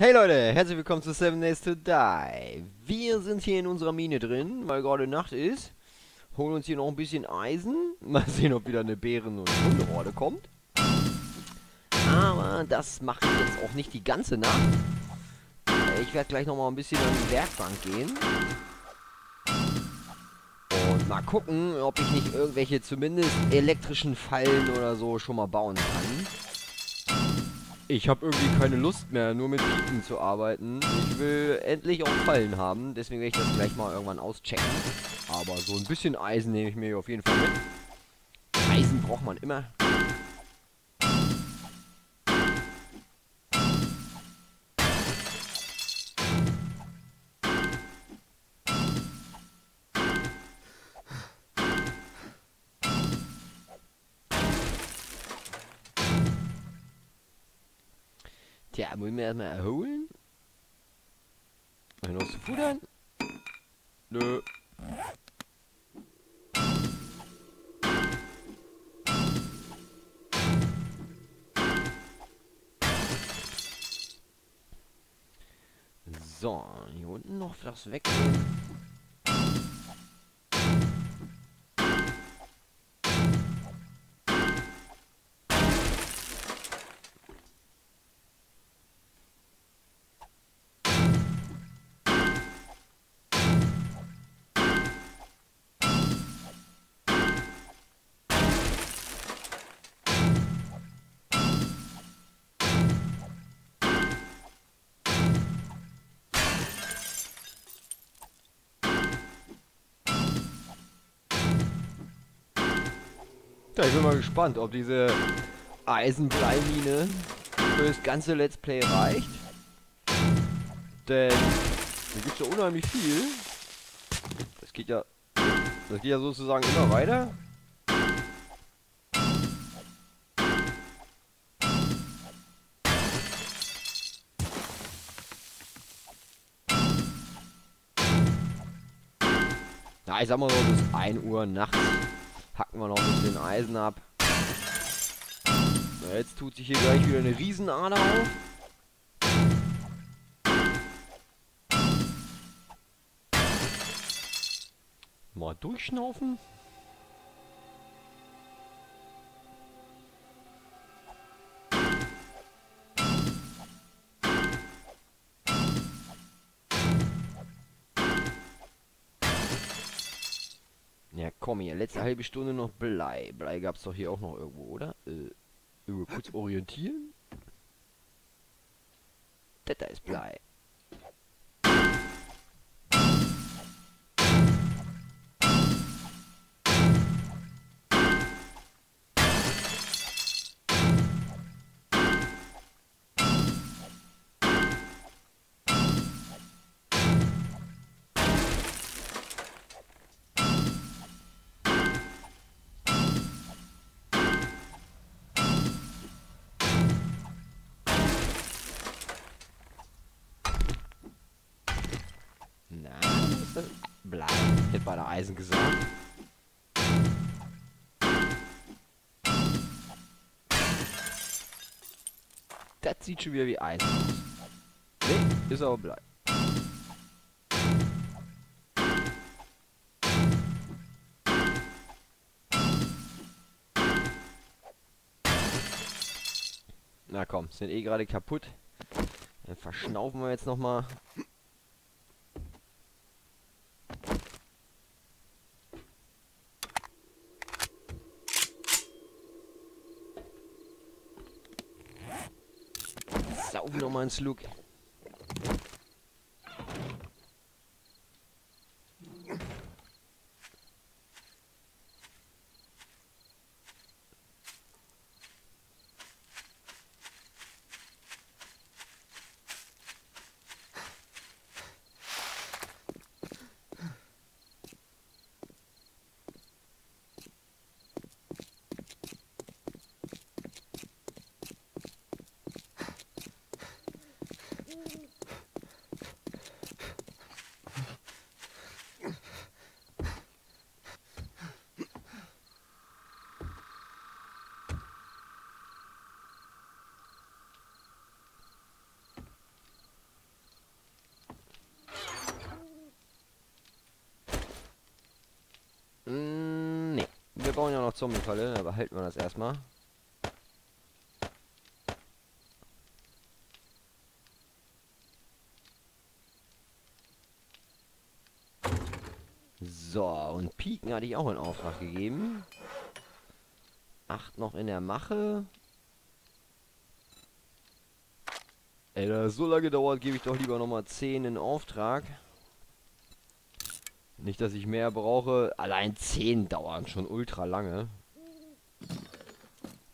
Hey Leute, herzlich willkommen zu Seven Days to Die. Wir sind hier in unserer Mine drin, weil gerade Nacht ist. Holen uns hier noch ein bisschen Eisen. Mal sehen, ob wieder eine Bären- und Hundehorde kommt. Aber das mache ich jetzt auch nicht die ganze Nacht. Ich werde gleich nochmal ein bisschen an die Werkbank gehen. Und mal gucken, ob ich nicht irgendwelche zumindest elektrischen Fallen oder so schon mal bauen kann. Ich habe irgendwie keine Lust mehr, nur mit Piepen zu arbeiten. Ich will endlich auch Fallen haben, deswegen werde ich das gleich mal irgendwann auschecken. Aber so ein bisschen Eisen nehme ich mir auf jeden Fall mit. Eisen braucht man immer. Tja, muss ich mir erstmal erholen. Ich noch zu futtern? Nö. So, hier unten noch das weg. Ja, ich bin mal gespannt, ob diese Eisenbleimine für das ganze Let's Play reicht. Denn hier gibt es ja unheimlich viel. Das geht ja. Das geht ja sozusagen immer weiter. Na, ich sag mal so bis 1 Uhr nachts hacken wir noch ein bisschen Eisen ab. Na, jetzt tut sich hier gleich wieder eine Riesenader auf. Mal durchschnaufen. Ja, komm hier, letzte halbe Stunde noch Blei. Blei gab's doch hier auch noch irgendwo, oder? Äh, kurz orientieren. Das da ist Blei. Eisen gesagt. Das sieht schon wieder wie Eisen. Nee, ist aber Blei. Na komm, sind eh gerade kaputt. Dann verschnaufen wir jetzt nochmal. Nochmal einen Slug. Bauen ja noch Zombie-Falle, da behalten wir das erstmal. So, und Piken hatte ich auch in Auftrag gegeben. Acht noch in der Mache. Ey, da es so lange dauert, gebe ich doch lieber nochmal 10 in Auftrag. Nicht, dass ich mehr brauche. Allein 10 dauern schon ultra lange.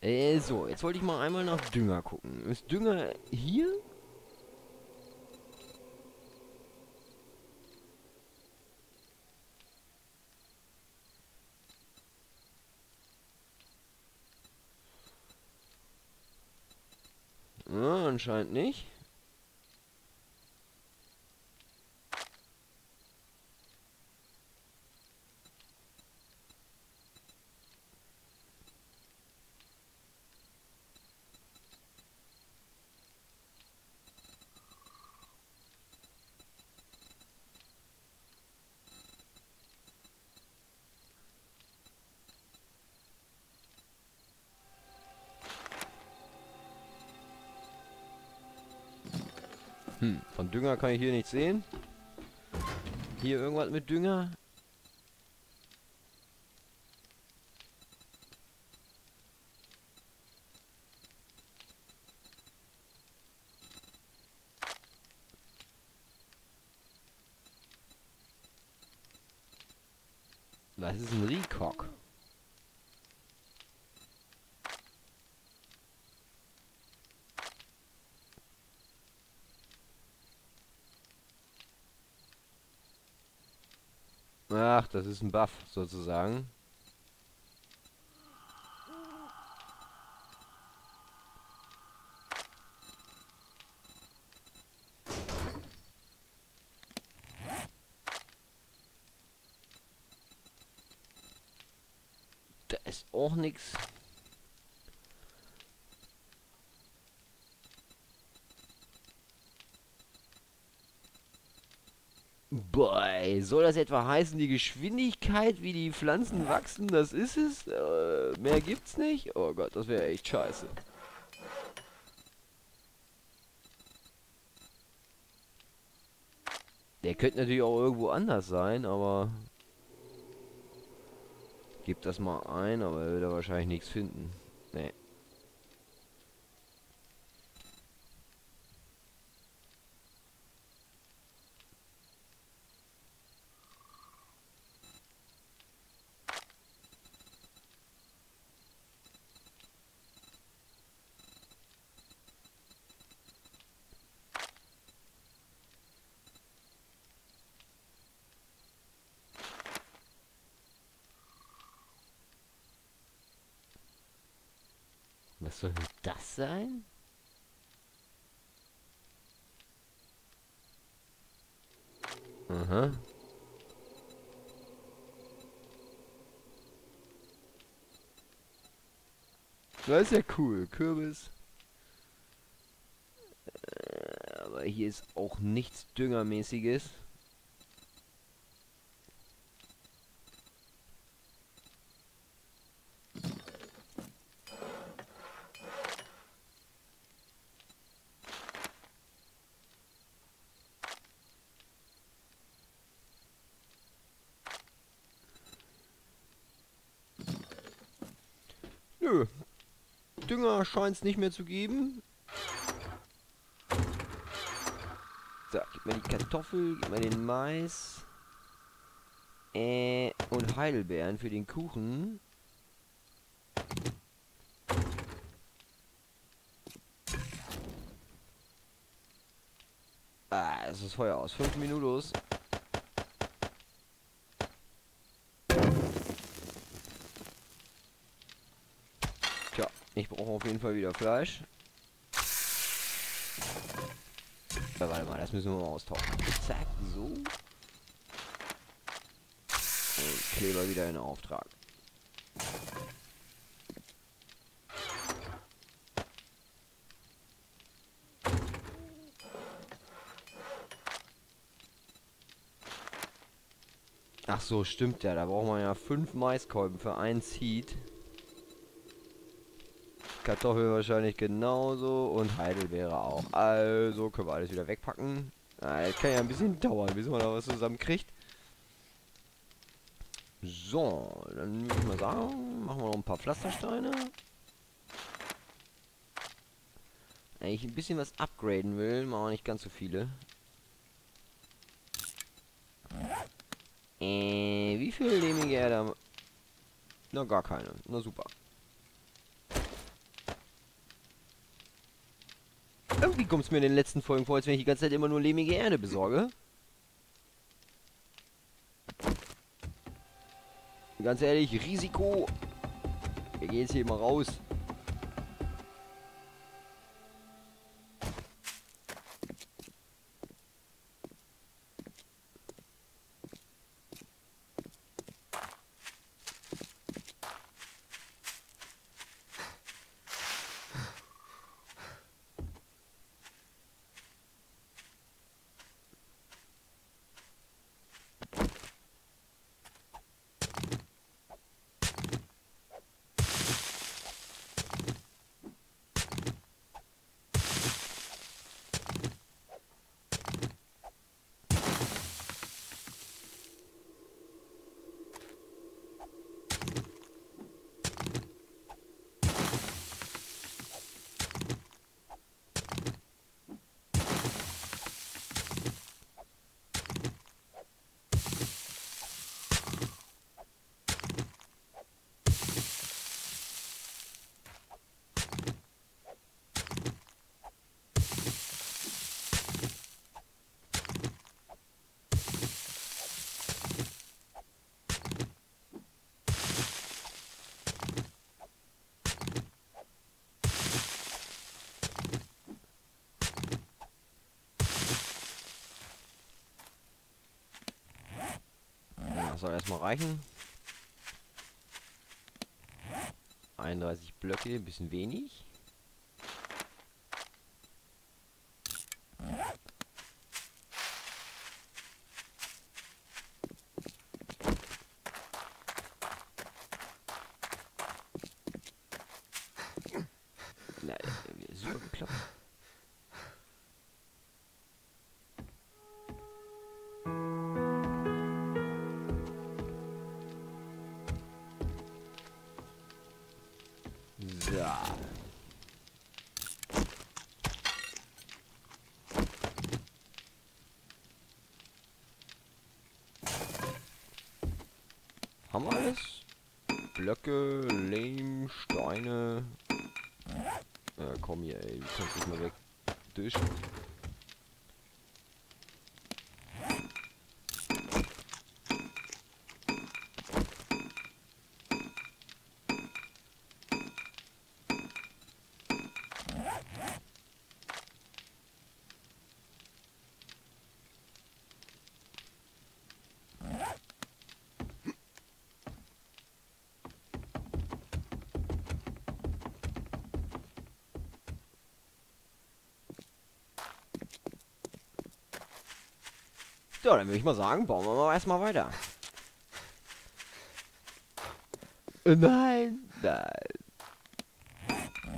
Äh, so, jetzt wollte ich mal einmal nach Dünger gucken. Ist Dünger hier? Ja, anscheinend nicht. Dünger kann ich hier nichts sehen. Hier irgendwas mit Dünger? Das ist ein Rekok. Ach, das ist ein Buff sozusagen. Da ist auch nichts. Boy, soll das etwa heißen, die Geschwindigkeit, wie die Pflanzen wachsen, das ist es? Äh, mehr gibt's nicht? Oh Gott, das wäre echt scheiße. Der könnte natürlich auch irgendwo anders sein, aber... Gib das mal ein, aber er wird wahrscheinlich nichts finden. Nee. Sein? Aha. Das ist ja cool. Kürbis. Äh, aber hier ist auch nichts Düngermäßiges. Nö. Dünger scheint es nicht mehr zu geben. So, gib mir die Kartoffel, gib mir den Mais. Äh, und Heidelbeeren für den Kuchen. Ah, es ist Feuer aus. Fünf Minuten. Tja, ich brauche auf jeden Fall wieder Fleisch. Ja, warte mal, das müssen wir mal austauschen. Zack, so. Und Kleber wieder in Auftrag. Ach so, stimmt ja. Da braucht man ja fünf Maiskolben für ein Seed. Kartoffel wahrscheinlich genauso und Heidelbeere auch. Also können wir alles wieder wegpacken. Ah, das kann ja ein bisschen dauern, bis man da was zusammenkriegt. So, dann würde ich mal sagen, machen wir noch ein paar Pflastersteine. Wenn ich ein bisschen was upgraden will, machen wir nicht ganz so viele. Äh, wie viel lehmige Erde? Na, gar keine. Na super. Irgendwie kommt es mir in den letzten Folgen vor, als wenn ich die ganze Zeit immer nur lehmige Erde besorge. Ganz ehrlich, Risiko. Wir gehen jetzt hier mal raus. Das soll erstmal reichen. 31 Blöcke, ein bisschen wenig. So, dann würde ich mal sagen, bauen wir mal erstmal weiter. Äh, Nein, nein.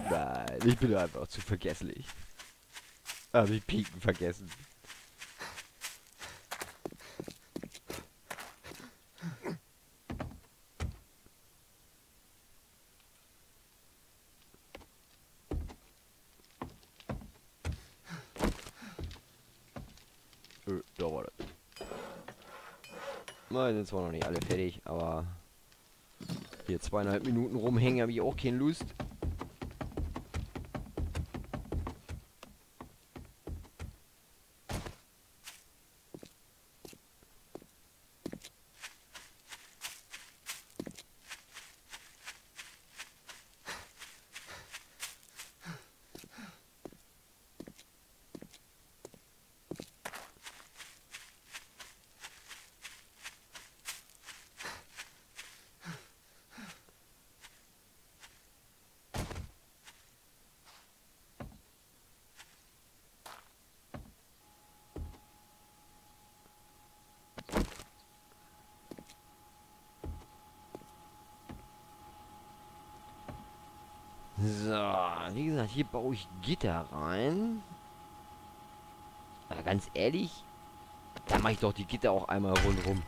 Nein, ich bin einfach zu vergesslich. Hab ich Piken vergessen. Ö, da war das. Na, sind zwar noch nicht alle fertig, aber hier zweieinhalb Minuten rumhängen habe ich auch keine Lust. So, wie gesagt, hier baue ich Gitter rein. Aber ganz ehrlich, da mache ich doch die Gitter auch einmal rundherum.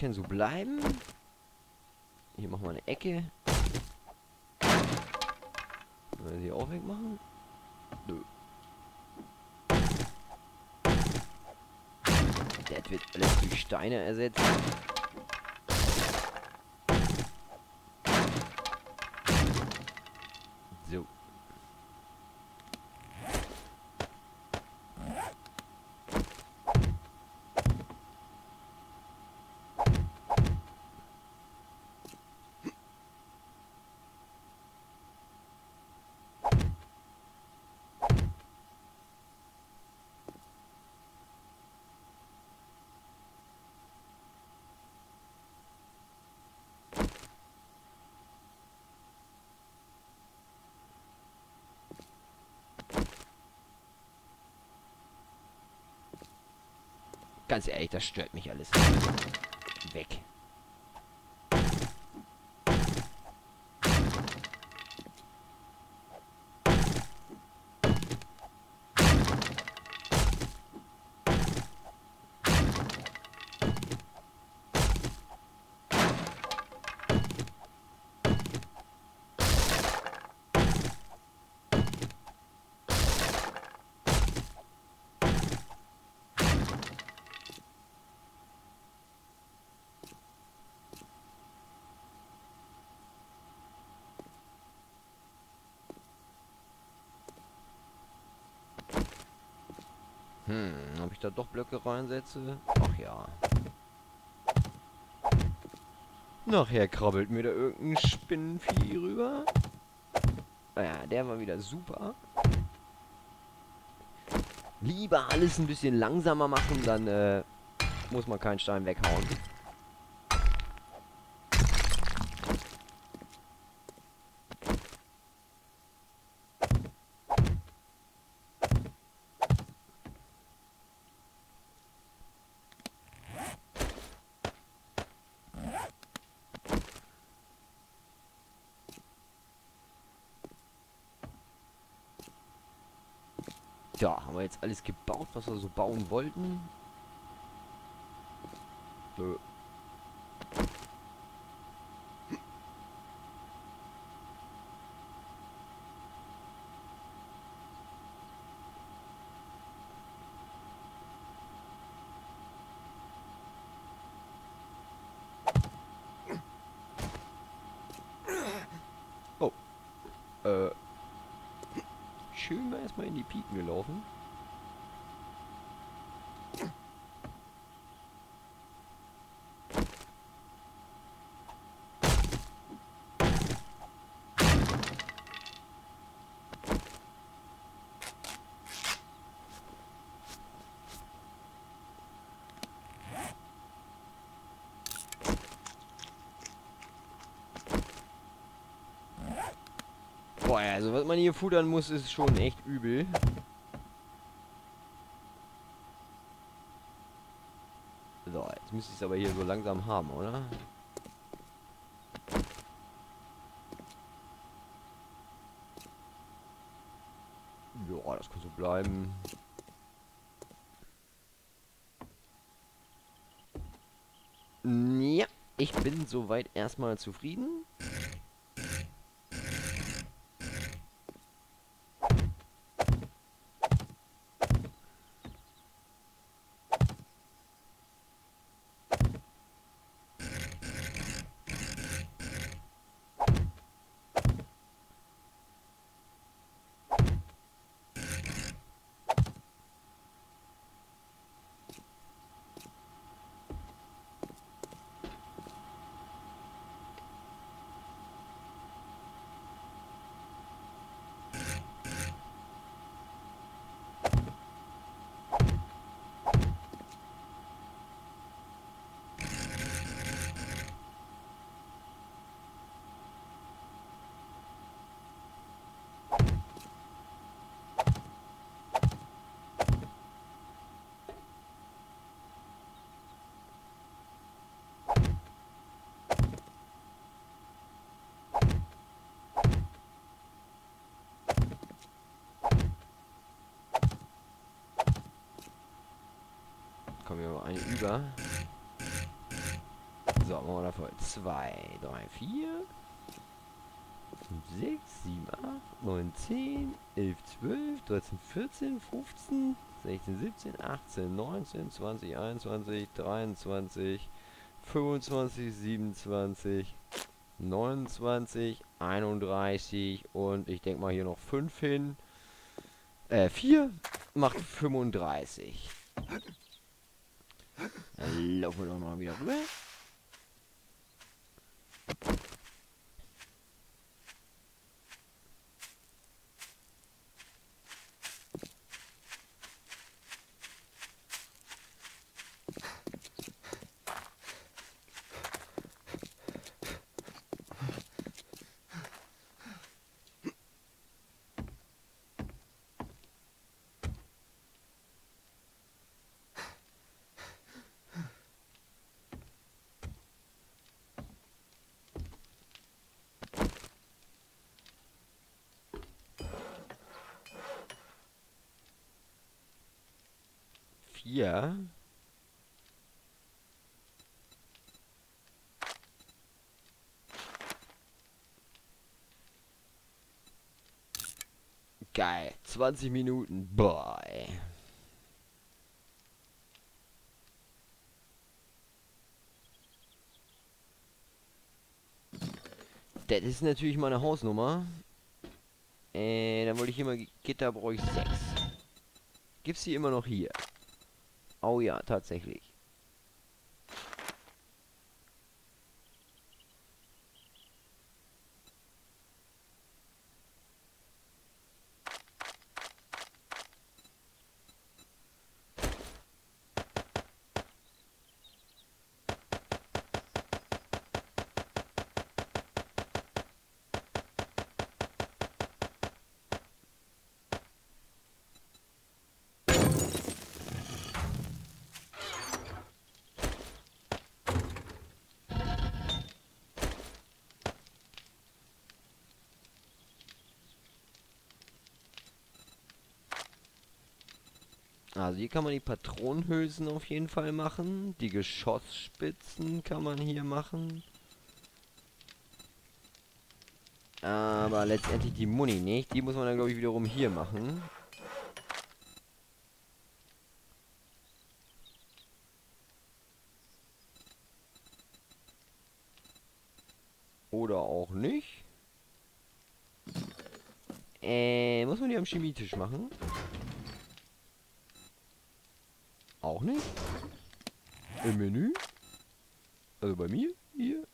Kann so bleiben. Hier machen wir eine Ecke. Wollen wir sie auch wegmachen? Nö. Das wird alles durch Steine ersetzt. So. Ganz ehrlich, das stört mich alles. Weg. Hm, ob ich da doch Blöcke reinsetze? Ach ja. Nachher krabbelt mir da irgendein Spinnenvieh rüber. Naja, der war wieder super. Lieber alles ein bisschen langsamer machen, dann äh, muss man keinen Stein weghauen. Ja, haben wir jetzt alles gebaut, was wir so bauen wollten? Nö. Äh. Schön mal erstmal in die Piken gelaufen. Boah, also was man hier futtern muss, ist schon echt übel. So, jetzt müsste ich es aber hier so langsam haben, oder? Ja, das kann so bleiben. Ja, ich bin soweit erstmal zufrieden. Kommen hier noch eine über. So, machen wir davor 2, 3, 4, 5, 6, 7, 8, 9, 10, 11, 12, 13, 14, 15, 16, 17, 18, 19, 20, 21, 23, 25, 27, 29, 31 und ich denke mal hier noch 5 hin. Äh, 4 macht 35. Dann vier. Geil. 20 Minuten. Boy. Das ist natürlich meine Hausnummer. Äh, dann wollte ich immer Gitter brauche ich 6. Gibt's die immer noch hier? Oh ja, tatsächlich. Also hier kann man die Patronenhülsen auf jeden Fall machen. Die Geschossspitzen kann man hier machen. Aber letztendlich die Muni nicht. Die muss man dann, glaube ich, wiederum hier machen. Oder auch nicht. Äh, muss man die am Chemietisch machen? Auch nicht? Im Menü? Also bei mir? Hier?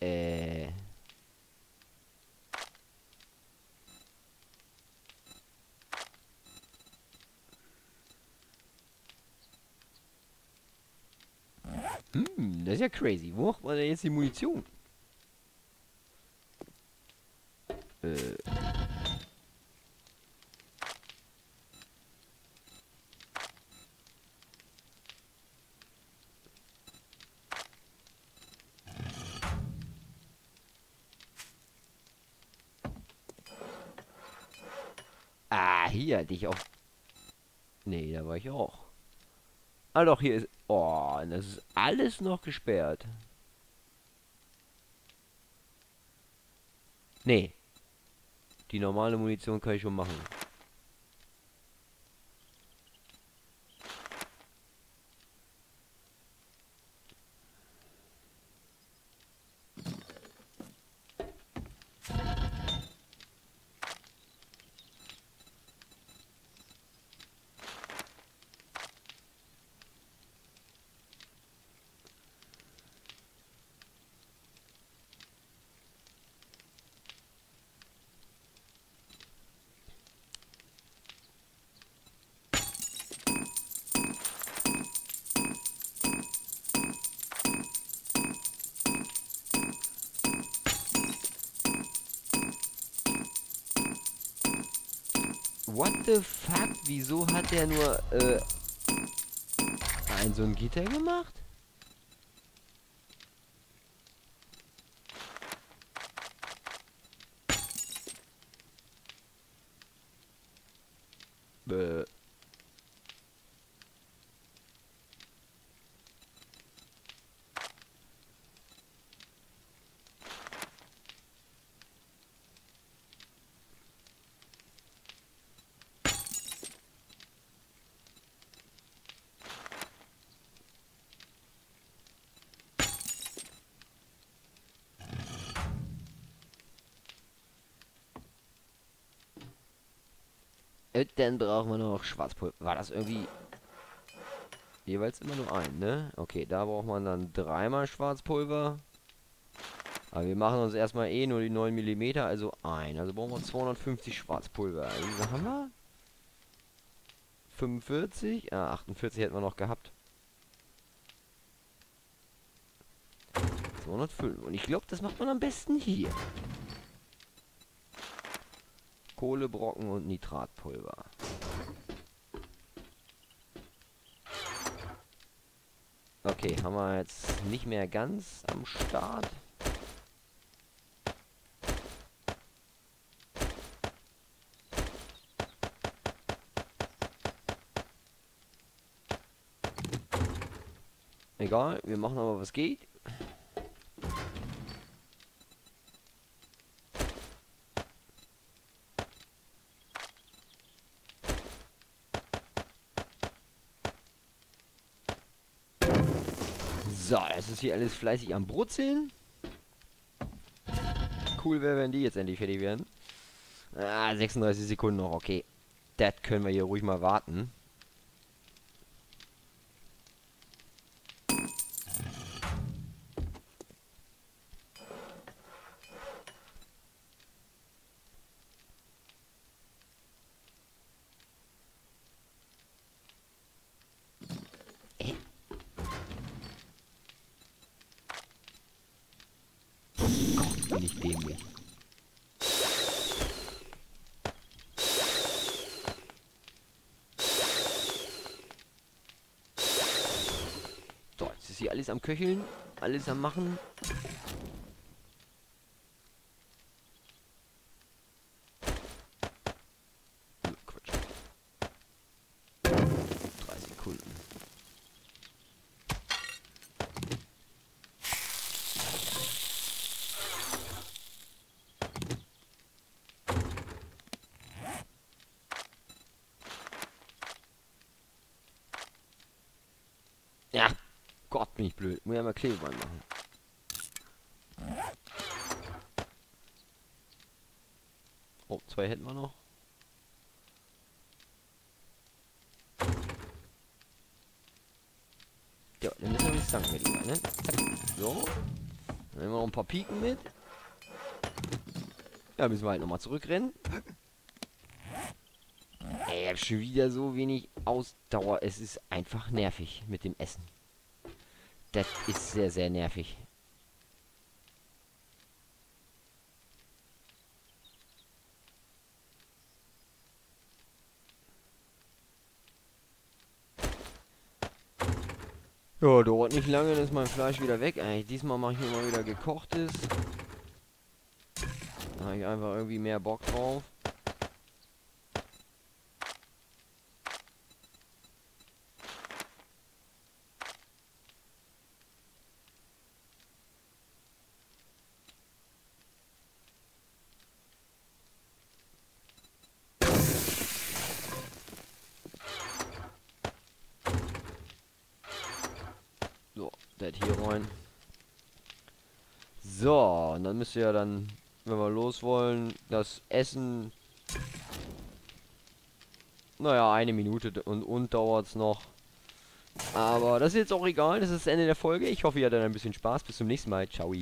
Äh. Hm, das ist ja crazy. Wo macht man denn jetzt die Munition? Hier hatte ich auch. Nee, da war ich auch. Ah doch, hier ist. Oh, das ist alles noch gesperrt. Nee, die normale Munition kann ich schon machen. What the fuck? Wieso hat der nur, äh, ein so ein Gitter gemacht? Bäh. Und dann brauchen wir noch Schwarzpulver. War das irgendwie... Jeweils immer nur ein, ne? Okay, da braucht man dann dreimal Schwarzpulver. Aber wir machen uns erstmal eh nur die 9 mm, also ein. Also brauchen wir 250 Schwarzpulver. Also, wie viel haben wir? 45? Ah, 48 hätten wir noch gehabt. 205. Und ich glaube, das macht man am besten hier. Kohlebrocken und Nitratpulver. Okay, haben wir jetzt nicht mehr ganz am Start. Egal, wir machen aber was geht. So, es ist hier alles fleißig am Brutzeln. Cool wäre, wenn die jetzt endlich fertig werden. Ah, 36 Sekunden noch, okay. Das können wir hier ruhig mal warten. bin ich dämlich. So, jetzt ist hier alles am Köcheln, alles am Machen. Ja. Gott, bin ich blöd. Muss ja mal Klebeband machen. Oh, zwei hätten wir noch. Ja, dann müssen wir die Stangen mit ne? So. Dann nehmen wir noch ein paar Piken mit. Ja, müssen wir halt nochmal zurückrennen. Ey, ich hab schon wieder so wenig Ausdauer. Es ist einfach nervig mit dem Essen. Das ist sehr, sehr nervig. Ja, dauert nicht lange, dann ist mein Fleisch wieder weg. Ey, diesmal mache ich mal wieder gekochtes. Da habe ich einfach irgendwie mehr Bock drauf. das hier rein. So, und dann müsst ihr ja dann, wenn wir los wollen, das Essen... Naja, eine Minute und, und dauert es noch. Aber das ist jetzt auch egal, das ist das Ende der Folge. Ich hoffe, ihr hattet ein bisschen Spaß. Bis zum nächsten Mal. Ciao.